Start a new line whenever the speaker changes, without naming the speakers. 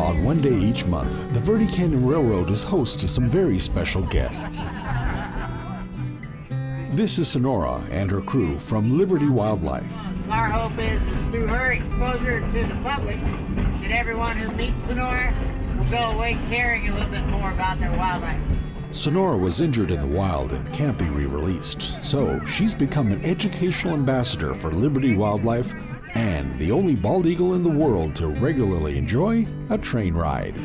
On one day each month, the Verde Canyon Railroad is host to some very special guests. This is Sonora and her crew from Liberty Wildlife.
Our hope is, is through her exposure to the public that everyone who meets Sonora will go away caring a little bit more about their wildlife.
Sonora was injured in the wild and can't be re released, so she's become an educational ambassador for Liberty Wildlife and the only bald eagle in the world to regularly enjoy a train ride.